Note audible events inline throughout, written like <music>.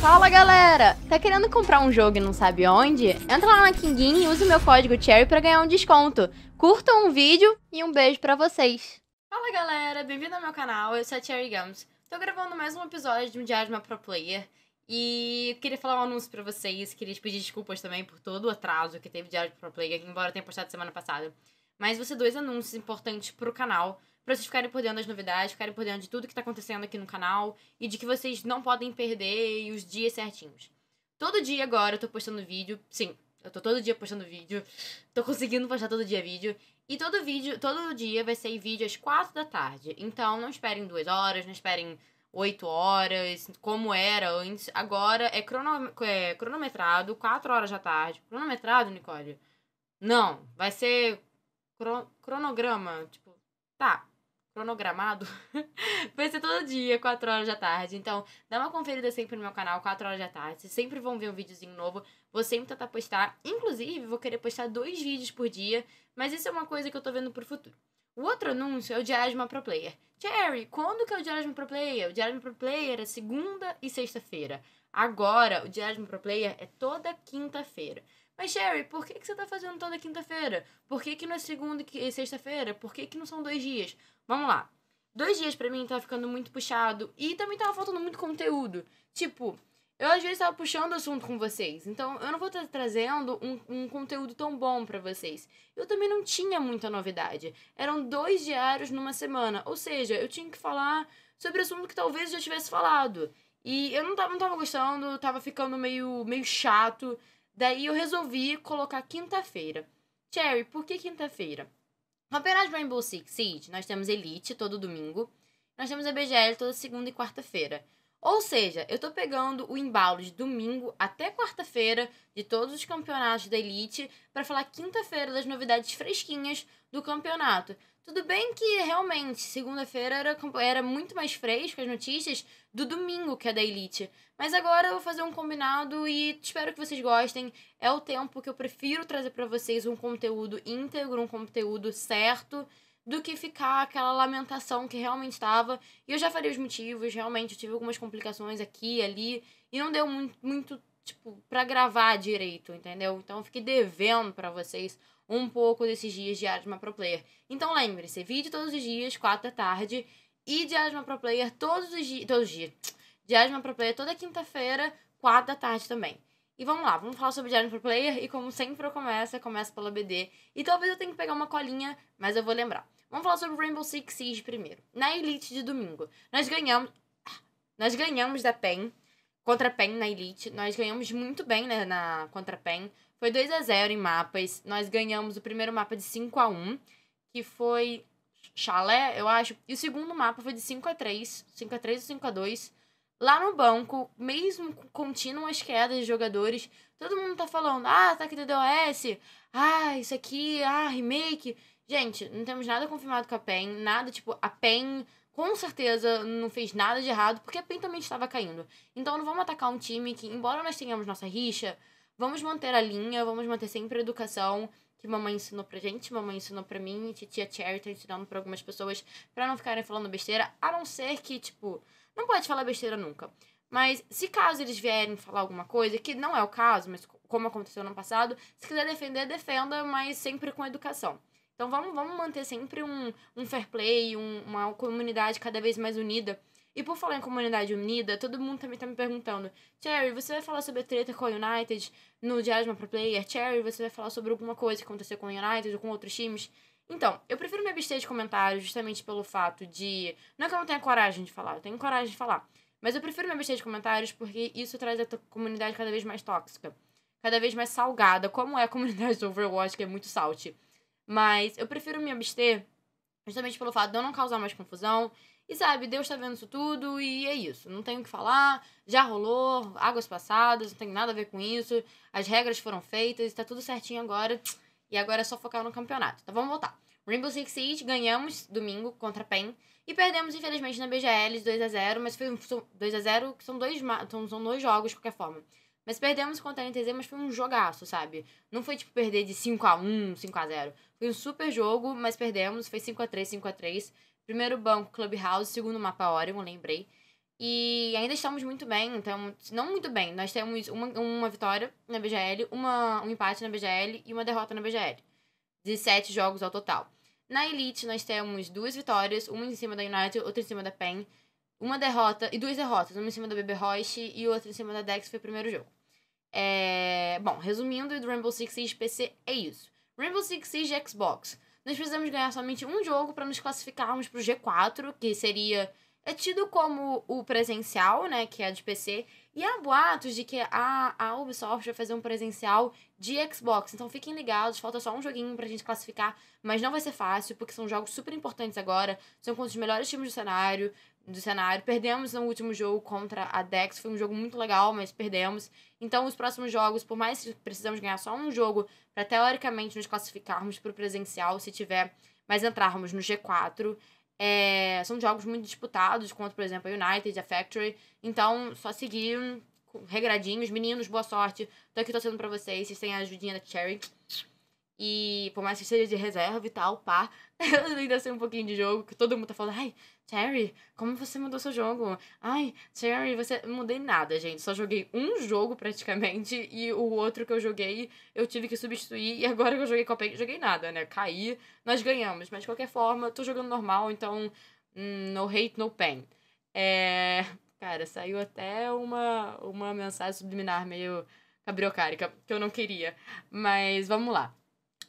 Fala galera! Tá querendo comprar um jogo e não sabe onde? Entra lá na Kingin e use o meu código Cherry pra ganhar um desconto. Curtam um vídeo e um beijo pra vocês. Fala galera, bem-vindo ao meu canal, eu sou a Cherry Gums. Tô gravando mais um episódio de um Diário de uma Pro Player e queria falar um anúncio pra vocês, queria pedir desculpas também por todo o atraso que teve Diário de Pro Player, embora tenha postado semana passada. Mas vão ser dois anúncios importantes pro canal para vocês ficarem por dentro das novidades, ficarem por dentro de tudo que tá acontecendo aqui no canal e de que vocês não podem perder os dias certinhos. Todo dia agora eu tô postando vídeo, sim, eu tô todo dia postando vídeo, tô conseguindo postar todo dia vídeo. E todo vídeo, todo dia vai sair vídeo às quatro da tarde. Então não esperem duas horas, não esperem oito horas, como era antes. Agora é, crono, é cronometrado, quatro horas da tarde. Cronometrado, Nicole? Não, vai ser cro, cronograma, tipo, tá, cronogramado, <laughs> vai ser todo dia, 4 horas da tarde. Então, dá uma conferida sempre no meu canal, 4 horas da tarde. Vocês sempre vão ver um videozinho novo. Vou sempre tentar postar. Inclusive, vou querer postar dois vídeos por dia. Mas isso é uma coisa que eu tô vendo pro futuro. O outro anúncio é o Diário de uma Pro Player. Cherry, quando que é o Diário de uma Pro Player? O Diário de uma Pro Player é segunda e sexta-feira. Agora, o Diário de uma Pro Player é toda quinta-feira. Mas, Sherry, por que, que você tá fazendo toda quinta-feira? Por que, que não é segunda e sexta-feira? Por que, que não são dois dias? Vamos lá. Dois dias para mim tava ficando muito puxado e também tava faltando muito conteúdo. Tipo, eu às vezes tava puxando assunto com vocês, então eu não vou estar trazendo um, um conteúdo tão bom para vocês. Eu também não tinha muita novidade. Eram dois diários numa semana, ou seja, eu tinha que falar sobre assunto que talvez eu já tivesse falado. E eu não tava, não tava gostando, tava ficando meio, meio chato. Daí eu resolvi colocar quinta-feira. Cherry, por que quinta-feira? Campeonato de Rainbow Six Siege, nós temos Elite todo domingo. Nós temos a BGL toda segunda e quarta-feira. Ou seja, eu tô pegando o embalo de domingo até quarta-feira de todos os campeonatos da Elite para falar quinta-feira das novidades fresquinhas do campeonato. Tudo bem que realmente segunda-feira era, era muito mais fresco as notícias do domingo, que é da Elite. Mas agora eu vou fazer um combinado e espero que vocês gostem. É o tempo que eu prefiro trazer para vocês um conteúdo íntegro, um conteúdo certo, do que ficar aquela lamentação que realmente estava. E eu já falei os motivos, realmente eu tive algumas complicações aqui e ali, e não deu muito, muito tipo, pra gravar direito, entendeu? Então eu fiquei devendo para vocês um pouco desses dias de Asma Pro Player. Então lembre-se, vídeo todos os dias, 4 da tarde, e de Asma Pro Player todos os dias. Todos os dias. De uma Pro Player toda quinta-feira, 4 da tarde também. E vamos lá, vamos falar sobre Diário Pro Player. E como sempre eu começo, eu começo pela BD. E talvez eu tenha que pegar uma colinha, mas eu vou lembrar. Vamos falar sobre Rainbow Six Siege primeiro. Na Elite de domingo, nós ganhamos. Nós ganhamos da PEN contra a PEN na Elite. Nós ganhamos muito bem né, na, contra a PEN. Foi 2 a 0 em mapas. Nós ganhamos o primeiro mapa de 5 a 1 que foi Chalé, eu acho. E o segundo mapa foi de 5 a 3 5 a 3 ou 5 a 2 Lá no banco, mesmo com contínuas quedas de jogadores, todo mundo tá falando, ah, ataque DDoS, ah, isso aqui, ah, remake. Gente, não temos nada confirmado com a PEN, nada, tipo, a PEN com certeza não fez nada de errado, porque a PEN também estava caindo. Então não vamos atacar um time que, embora nós tenhamos nossa rixa, vamos manter a linha, vamos manter sempre a educação que mamãe ensinou pra gente, mamãe ensinou pra mim, tia Cherry tá ensinando pra algumas pessoas para não ficarem falando besteira, a não ser que, tipo, não pode falar besteira nunca. Mas se caso eles vierem falar alguma coisa, que não é o caso, mas como aconteceu no passado, se quiser defender, defenda, mas sempre com educação. Então vamos, vamos manter sempre um, um fair play, um, uma comunidade cada vez mais unida. E por falar em comunidade unida, todo mundo também tá me perguntando: Cherry, você vai falar sobre a treta com a United no Diário Pro Player? Cherry, você vai falar sobre alguma coisa que aconteceu com a United ou com outros times? Então, eu prefiro me abster de comentários justamente pelo fato de. Não é que eu não tenha coragem de falar, eu tenho coragem de falar. Mas eu prefiro me abster de comentários porque isso traz a comunidade cada vez mais tóxica. Cada vez mais salgada, como é a comunidade do Overwatch, que é muito salty. Mas eu prefiro me abster justamente pelo fato de eu não causar mais confusão. E sabe, Deus tá vendo isso tudo e é isso. Não tenho o que falar, já rolou, águas passadas, não tem nada a ver com isso. As regras foram feitas, tá tudo certinho agora. E agora é só focar no campeonato. Então vamos voltar. Rainbow Six Siege ganhamos domingo contra a PEN. E perdemos, infelizmente, na BGL 2 a 0 mas foi um 2 a 0 que são dois, são, são dois jogos de qualquer forma. Mas perdemos contra a NTZ, mas foi um jogaço, sabe? Não foi tipo perder de 5 a 1 5 a 0 Foi um super jogo, mas perdemos. Foi 5 a 3 5 a 3 Primeiro banco, Clubhouse. Segundo mapa, Orion, lembrei. E ainda estamos muito bem, então, não muito bem. Nós temos uma, uma vitória na BGL, uma, um empate na BGL e uma derrota na BGL. De sete jogos ao total. Na Elite, nós temos duas vitórias, uma em cima da United, outra em cima da PEN. Uma derrota, e duas derrotas, uma em cima da BB Roche e outra em cima da Dex, foi o primeiro jogo. É... Bom, resumindo, do Rainbow Six Siege PC é isso. Rainbow Six Siege Xbox. Nós precisamos ganhar somente um jogo para nos classificarmos para o G4, que seria é tido como o presencial, né, que é de PC, e há boatos de que a, a Ubisoft vai fazer um presencial de Xbox. Então fiquem ligados, falta só um joguinho pra gente classificar, mas não vai ser fácil, porque são jogos super importantes agora, são contra os melhores times do cenário, do cenário. Perdemos no último jogo contra a Dex, foi um jogo muito legal, mas perdemos. Então os próximos jogos, por mais que precisamos ganhar só um jogo para teoricamente nos classificarmos pro presencial, se tiver, mas entrarmos no G4, é, são jogos muito disputados, contra, por exemplo, a United, a Factory. Então, só seguir regradinhos. Meninos, boa sorte. Tô aqui torcendo pra vocês. Vocês têm a ajudinha da Cherry. E por mais que seja de reserva e tal, pá, <laughs> eu ainda sei um pouquinho de jogo, que todo mundo tá falando, ai, Cherry, como você mudou seu jogo? Ai, Cherry, você. Não mudei nada, gente. Só joguei um jogo praticamente e o outro que eu joguei eu tive que substituir. E agora que eu joguei Copa, joguei nada, né? Caí, nós ganhamos. Mas de qualquer forma, tô jogando normal, então hum, no hate, no pain. É. Cara, saiu até uma, uma mensagem subliminar meio cabriocárica, que eu não queria. Mas vamos lá.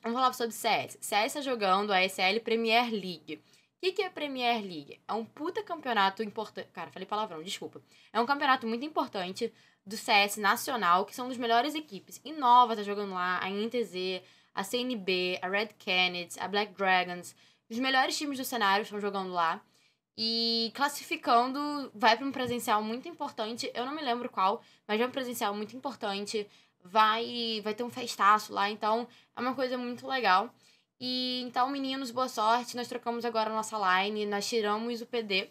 Vamos falar sobre CS. CS está jogando a SL Premier League. O que, que é Premier League? É um puta campeonato importante. Cara, falei palavrão, desculpa. É um campeonato muito importante do CS nacional, que são das melhores equipes. Nova tá jogando lá, a INTZ, a CNB, a Red Canids, a Black Dragons. Os melhores times do cenário estão jogando lá. E classificando, vai para um presencial muito importante. Eu não me lembro qual, mas é um presencial muito importante vai vai ter um festaço lá, então é uma coisa muito legal. E então, meninos, boa sorte. Nós trocamos agora a nossa line, nós tiramos o PD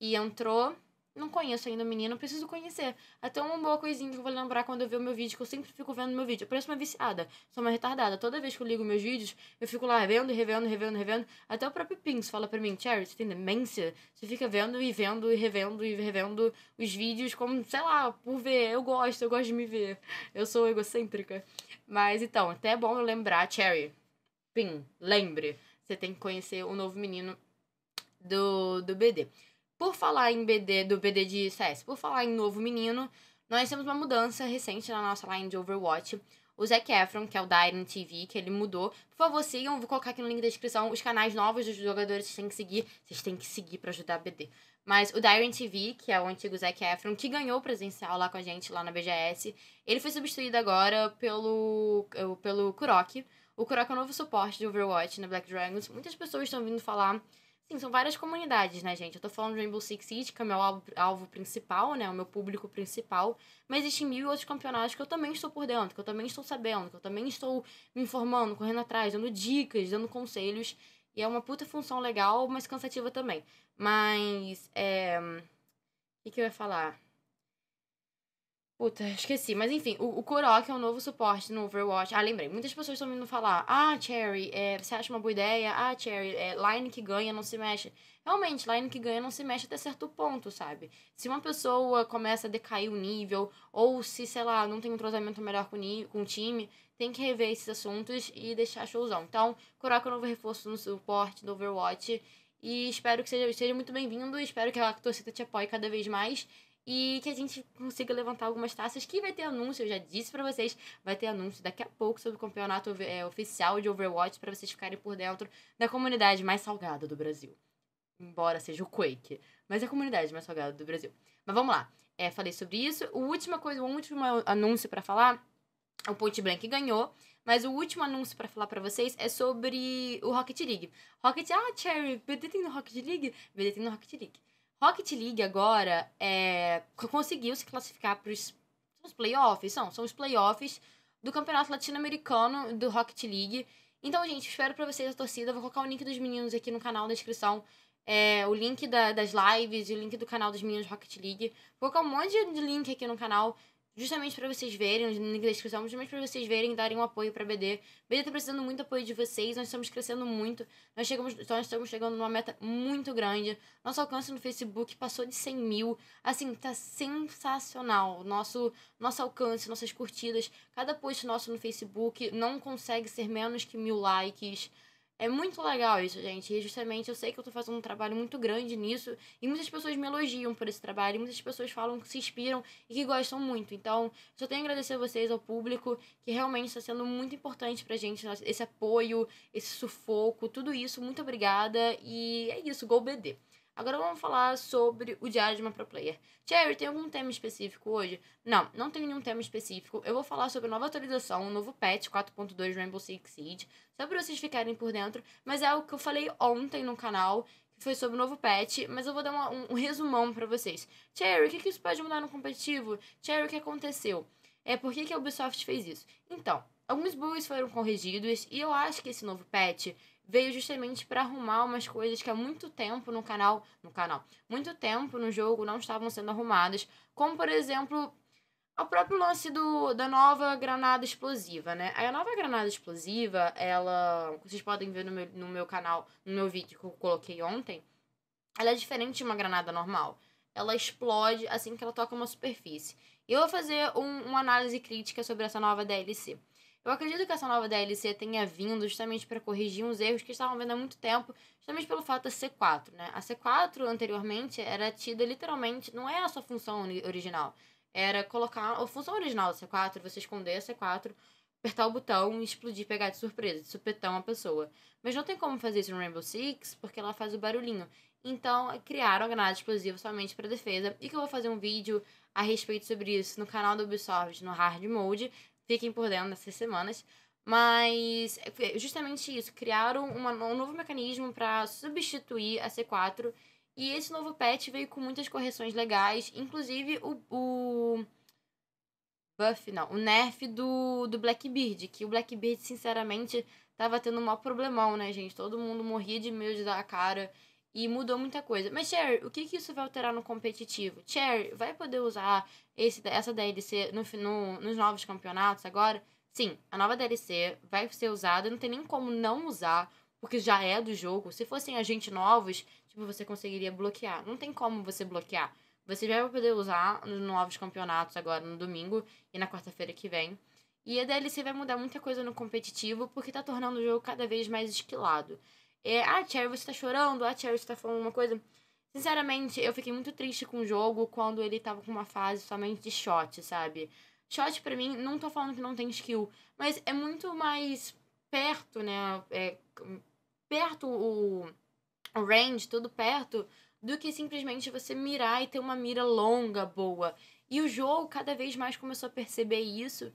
e entrou não conheço ainda o menino, preciso conhecer. Até uma boa coisinha que eu vou lembrar quando eu ver o meu vídeo, que eu sempre fico vendo meu vídeo. Eu pareço uma viciada, sou uma retardada. Toda vez que eu ligo meus vídeos, eu fico lá vendo, revendo, revendo, revendo. Até o próprio Pins fala pra mim, Cherry, você tem demência? Você fica vendo e vendo e revendo e revendo os vídeos como, sei lá, por ver. Eu gosto, eu gosto de me ver. Eu sou egocêntrica. Mas então, até é bom eu lembrar, Cherry, Pin, lembre, você tem que conhecer o novo menino do, do BD. Por falar em BD, do BD de CS, por falar em novo menino, nós temos uma mudança recente na nossa line de Overwatch. O Zac Efron, que é o Dyron TV, que ele mudou. Por favor, sigam, vou colocar aqui no link da descrição os canais novos dos jogadores que vocês têm que seguir. Vocês têm que seguir para ajudar a BD. Mas o Dyron TV, que é o antigo Zac Efron, que ganhou presencial lá com a gente, lá na BGS, ele foi substituído agora pelo, pelo Kurok. O Kurok é o novo suporte de Overwatch na Black Dragons. Muitas pessoas estão vindo falar Sim, são várias comunidades, né, gente? Eu tô falando de Rainbow Six Siege, que é o meu alvo, alvo principal, né? O meu público principal. Mas existem mil outros campeonatos que eu também estou por dentro, que eu também estou sabendo, que eu também estou me informando, correndo atrás, dando dicas, dando conselhos. E é uma puta função legal, mas cansativa também. Mas, é... O que, que eu ia falar? Puta, esqueci. Mas enfim, o, o Kurok é um novo suporte no Overwatch. Ah, lembrei. Muitas pessoas estão vindo falar: Ah, Cherry, é, você acha uma boa ideia? Ah, Cherry, é, line que ganha não se mexe. Realmente, line que ganha não se mexe até certo ponto, sabe? Se uma pessoa começa a decair o nível, ou se, sei lá, não tem um entrosamento melhor com, com o time, tem que rever esses assuntos e deixar showzão. Então, Kurok é um novo reforço no suporte do Overwatch. E espero que seja, seja muito bem-vindo. Espero que a torcida te apoie cada vez mais e que a gente consiga levantar algumas taças que vai ter anúncio, eu já disse para vocês, vai ter anúncio daqui a pouco sobre o campeonato é, oficial de Overwatch para vocês ficarem por dentro da comunidade mais salgada do Brasil. Embora seja o Quake, mas é a comunidade mais salgada do Brasil. Mas vamos lá. É, falei sobre isso. O última coisa, o último anúncio para falar, o Point Blank ganhou, mas o último anúncio para falar para vocês é sobre o Rocket League. Rocket, ah, Cherry, BD tem no Rocket League? BD tem no Rocket League. Rocket League agora é, conseguiu se classificar para os playoffs, são, são os playoffs do Campeonato Latino-Americano do Rocket League. Então, gente, espero para vocês a torcida. Vou colocar o link dos meninos aqui no canal na descrição. É, o link da, das lives e o link do canal dos meninos Rocket League. Vou colocar um monte de link aqui no canal. Justamente para vocês verem, da descrição, justamente para vocês verem darem um apoio para BD. BD tá precisando muito apoio de vocês, nós estamos crescendo muito, nós, chegamos, nós estamos chegando numa meta muito grande. Nosso alcance no Facebook passou de 100 mil, assim, tá sensacional. Nosso, nosso alcance, nossas curtidas, cada post nosso no Facebook não consegue ser menos que mil likes. É muito legal isso, gente. E justamente eu sei que eu tô fazendo um trabalho muito grande nisso. E muitas pessoas me elogiam por esse trabalho. E muitas pessoas falam que se inspiram e que gostam muito. Então, só tenho a agradecer a vocês, ao público, que realmente está sendo muito importante pra gente. Esse apoio, esse sufoco, tudo isso. Muito obrigada. E é isso, Go BD. Agora vamos falar sobre o Diário de uma Pro Player. Cherry, tem algum tema específico hoje? Não, não tem nenhum tema específico. Eu vou falar sobre a nova atualização, o novo patch 4.2 Rainbow Six Siege, só para vocês ficarem por dentro. Mas é algo que eu falei ontem no canal, que foi sobre o novo patch, mas eu vou dar uma, um, um, resumão para vocês. Cherry, o que, que isso pode mudar no competitivo? Cherry, o que aconteceu? É, por que, que a Ubisoft fez isso? Então, alguns bugs foram corrigidos e eu acho que esse novo patch veio justamente para arrumar umas coisas que há muito tempo no canal, no canal, muito tempo no jogo não estavam sendo arrumadas, como por exemplo, o próprio lance do, da nova granada explosiva, né? A nova granada explosiva, ela, vocês podem ver no meu, no meu canal, no meu vídeo que eu coloquei ontem, ela é diferente de uma granada normal. Ela explode assim que ela toca uma superfície. Eu vou fazer um, uma análise crítica sobre essa nova DLC. Eu acredito que essa nova DLC tenha vindo justamente para corrigir uns erros que estavam vendo há muito tempo, justamente pelo fato da C4, né? A C4 anteriormente era tida literalmente, não é a sua função original, era colocar a função original da C4, você esconder a C4, apertar o botão e explodir, pegar de surpresa, de supetão a pessoa. Mas não tem como fazer isso no Rainbow Six, porque ela faz o barulhinho. Então, criaram a granada explosiva somente para defesa, e que eu vou fazer um vídeo a respeito sobre isso no canal do Ubisoft, no Hard Mode, fiquem por dentro dessas semanas. Mas é justamente isso, criaram uma, um novo mecanismo para substituir a C4. E esse novo patch veio com muitas correções legais, inclusive o, o buff, não, o nerf do, do Blackbeard, que o Blackbeard, sinceramente, tava tendo um maior problemão, né, gente? Todo mundo morria de medo de dar a cara e mudou muita coisa. Mas, Cherry, o que, que isso vai alterar no competitivo? Cherry, vai poder usar esse, essa DLC no, no, nos novos campeonatos agora? Sim, a nova DLC vai ser usada, não tem nem como não usar, porque já é do jogo. Se fossem agentes novos, tipo, você conseguiria bloquear. Não tem como você bloquear. Você já vai poder usar nos novos campeonatos agora no domingo e na quarta-feira que vem. E a DLC vai mudar muita coisa no competitivo, porque tá tornando o jogo cada vez mais esquilado. É, ah, Cherry, você tá chorando? Ah, Cherry, você tá falando uma coisa. Sinceramente, eu fiquei muito triste com o jogo quando ele tava com uma fase somente de shot, sabe? Shot, pra mim, não tô falando que não tem skill, mas é muito mais perto, né? É, perto o, o range, tudo perto, do que simplesmente você mirar e ter uma mira longa, boa. E o jogo cada vez mais começou a perceber isso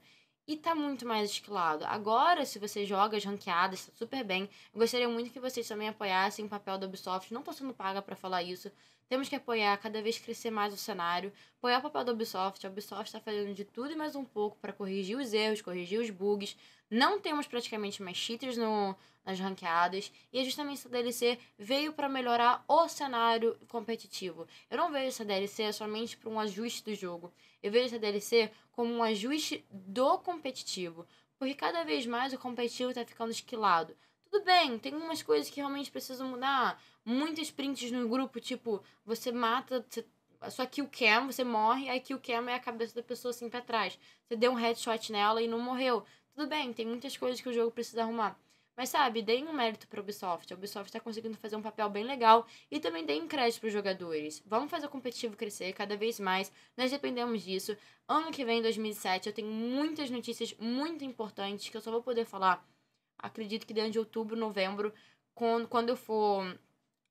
e tá muito mais esquilado. Agora, se você joga as ranqueadas, tá super bem. Eu gostaria muito que vocês também apoiassem o papel da Ubisoft. Não tô sendo paga para falar isso. Temos que apoiar, cada vez crescer mais o cenário. Apoiar o papel da Ubisoft. A Ubisoft está fazendo de tudo e mais um pouco para corrigir os erros, corrigir os bugs. Não temos praticamente mais cheaters no, nas ranqueadas. E é justamente essa DLC veio para melhorar o cenário competitivo. Eu não vejo essa DLC somente para um ajuste do jogo. Eu vejo essa DLC como um ajuste do competitivo. Porque cada vez mais o competitivo está ficando esquilado. Tudo bem, tem umas coisas que realmente precisam mudar. Muitas prints no grupo, tipo, você mata, você, a sua kill cam, você morre, aí kill cam é a cabeça da pessoa assim pra trás. Você deu um headshot nela e não morreu. Tudo bem, tem muitas coisas que o jogo precisa arrumar. Mas sabe, deem um mérito pra Ubisoft. A Ubisoft tá conseguindo fazer um papel bem legal e também deem crédito pros jogadores. Vamos fazer o competitivo crescer cada vez mais. Nós dependemos disso. Ano que vem, 2007, eu tenho muitas notícias muito importantes que eu só vou poder falar, acredito que dentro de outubro, novembro, quando, eu for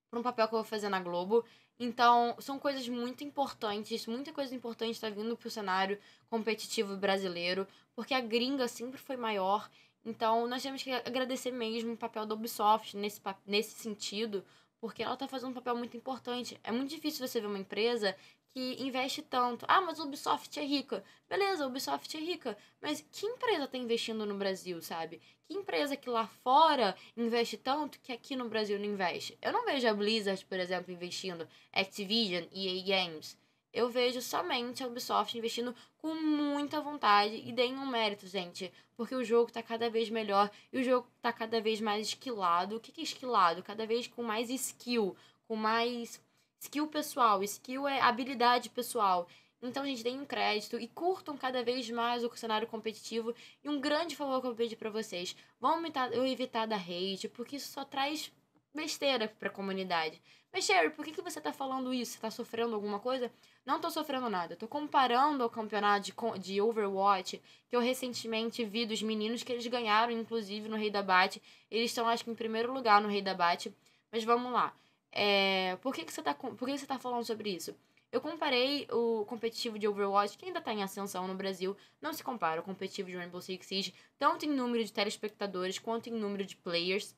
para um papel que eu vou fazer na Globo. Então, são coisas muito importantes, muita coisa importante está vindo pro cenário competitivo brasileiro, porque a gringa sempre foi maior então, nós temos que agradecer mesmo o papel da Ubisoft nesse, nesse sentido, porque ela está fazendo um papel muito importante. É muito difícil você ver uma empresa que investe tanto. Ah, mas a Ubisoft é rica. Beleza, a Ubisoft é rica. Mas que empresa está investindo no Brasil, sabe? Que empresa que lá fora investe tanto que aqui no Brasil não investe? Eu não vejo a Blizzard, por exemplo, investindo, Activision, EA Games. Eu vejo somente a Ubisoft investindo com muita vontade e deem um mérito, gente, porque o jogo tá cada vez melhor e o jogo tá cada vez mais esquilado. O que, é esquilado? Cada vez com mais skill, com mais skill pessoal. Skill é habilidade pessoal. Então, gente, deem um crédito e curtam cada vez mais o cenário competitivo. E um grande favor que eu pedir para vocês: vão evitar, eu da hate, porque isso só traz besteira pra comunidade. Mas, Sherry, por que, que você tá falando isso? Você tá sofrendo alguma coisa? Não tô sofrendo nada. Eu tô comparando ao campeonato de, de Overwatch, que eu recentemente vi dos meninos que eles ganharam, inclusive, no Rei da Bate. Eles estão, acho que, em primeiro lugar no Rei da Bate. Mas vamos lá. É, por que, que, você tá, por que, que você tá falando sobre isso? Eu comparei o competitivo de Overwatch, que ainda está em ascensão no Brasil, não se compara ao competitivo de Rainbow Six Siege, tanto em número de telespectadores quanto em número de players.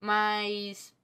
Mas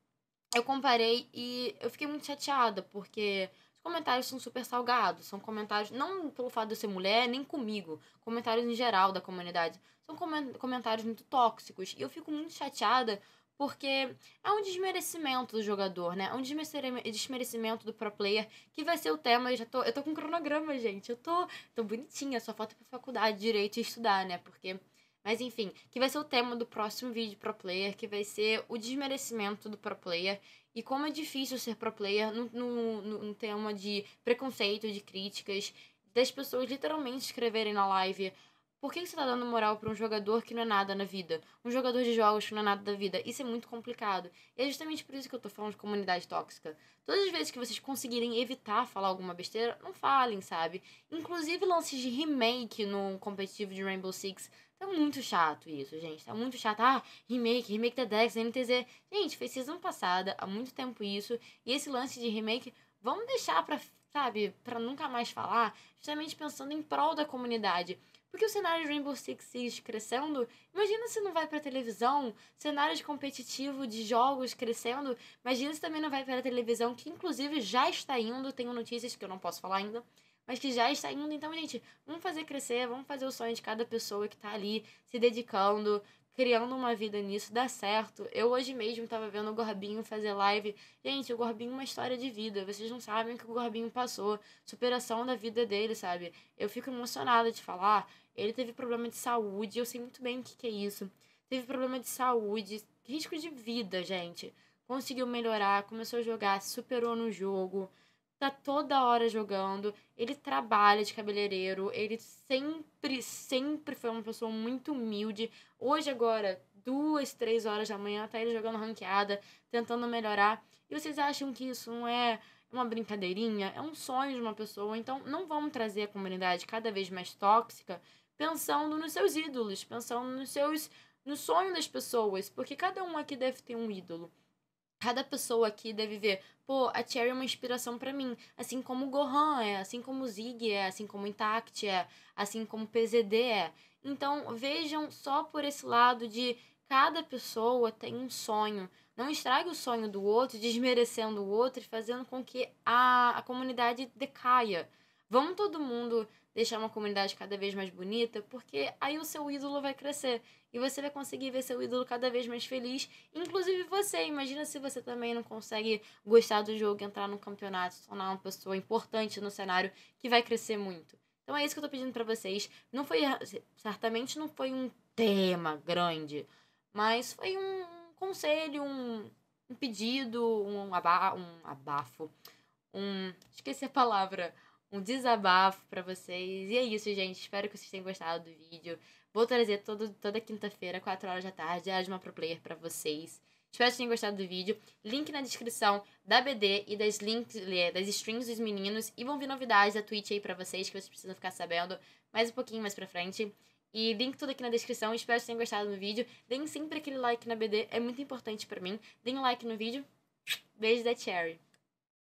eu comparei e eu fiquei muito chateada, porque os comentários são super salgados. São comentários, não pelo fato de eu ser mulher, nem comigo, comentários em geral da comunidade. São comentários muito tóxicos. E eu fico muito chateada porque é um desmerecimento do jogador, né? É um desmerecimento do pro player, que vai ser o tema. Eu já tô, eu tô com cronograma, gente. Eu tô, tô bonitinha, só falta pra faculdade, direito e estudar, né? Porque. Mas enfim, que vai ser o tema do próximo vídeo pro player, que vai ser o desmerecimento do pro player e como é difícil ser pro player no, no, no, no tema de preconceito, de críticas, das pessoas literalmente escreverem na live por que você tá dando moral para um jogador que não é nada na vida? Um jogador de jogos que não é nada da vida? Isso é muito complicado. E é justamente por isso que eu tô falando de comunidade tóxica. Todas as vezes que vocês conseguirem evitar falar alguma besteira, não falem, sabe? Inclusive lances de remake no competitivo de Rainbow Six. Tá muito chato isso, gente. Tá muito chato. Ah, remake, remake da Dex, NTZ. Gente, fez season passada, há muito tempo isso. E esse lance de remake, vamos deixar pra, sabe, pra nunca mais falar, justamente pensando em prol da comunidade. Porque o cenário de Rainbow Six Siege crescendo, imagina se não vai pra televisão, cenário de competitivo de jogos crescendo, imagina se também não vai pra televisão, que inclusive já está indo, tenho notícias que eu não posso falar ainda, mas que já está indo. Então, gente, vamos fazer crescer, vamos fazer o sonho de cada pessoa que tá ali se dedicando, criando uma vida nisso, dá certo. Eu hoje mesmo tava vendo o Gorbinho fazer live. Gente, o Gorbinho é uma história de vida. Vocês não sabem o que o Gorbinho passou. Superação da vida dele, sabe? Eu fico emocionada de falar. Ele teve problema de saúde, eu sei muito bem o que, que é isso. Teve problema de saúde, risco de vida, gente. Conseguiu melhorar, começou a jogar, superou no jogo tá toda hora jogando. Ele trabalha de cabeleireiro. Ele sempre, sempre foi uma pessoa muito humilde. Hoje, agora, duas, três horas da manhã, tá ele jogando ranqueada, tentando melhorar. E vocês acham que isso não é uma brincadeirinha? É um sonho de uma pessoa. Então, não vamos trazer a comunidade cada vez mais tóxica pensando nos seus ídolos, pensando nos seus. no sonho das pessoas. Porque cada um aqui deve ter um ídolo. Cada pessoa aqui deve ver, pô, a Cherry é uma inspiração para mim, assim como o Gohan é, assim como o Zig é, assim como o Intact é, assim como o PZD é. Então, vejam só por esse lado de cada pessoa tem um sonho. Não estrague o sonho do outro, desmerecendo o outro e fazendo com que a, a comunidade decaia. Vamos todo mundo deixar uma comunidade cada vez mais bonita, porque aí o seu ídolo vai crescer e você vai conseguir ver seu ídolo cada vez mais feliz, inclusive você. Imagina se você também não consegue gostar do jogo, entrar no campeonato, se tornar uma pessoa importante no cenário que vai crescer muito. Então é isso que eu tô pedindo para vocês. Não foi certamente não foi um tema grande, mas foi um conselho, um, um pedido, um, aba um abafo, um esqueci a palavra um desabafo para vocês. E é isso, gente. Espero que vocês tenham gostado do vídeo. Vou trazer todo, toda quinta-feira, 4 horas da tarde, a uma Pro Player pra vocês. Espero que tenham gostado do vídeo. Link na descrição da BD e das links, é, das strings dos meninos. E vão vir novidades da Twitch aí pra vocês, que vocês precisam ficar sabendo mais um pouquinho mais pra frente. E link tudo aqui na descrição. Espero que tenham gostado do vídeo. Deem sempre aquele like na BD, é muito importante pra mim. Deem like no vídeo. Beijo da Cherry.